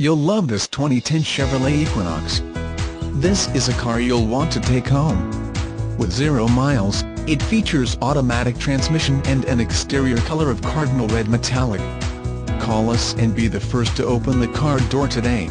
You'll love this 2010 Chevrolet Equinox. This is a car you'll want to take home. With zero miles, it features automatic transmission and an exterior color of cardinal red metallic. Call us and be the first to open the car door today.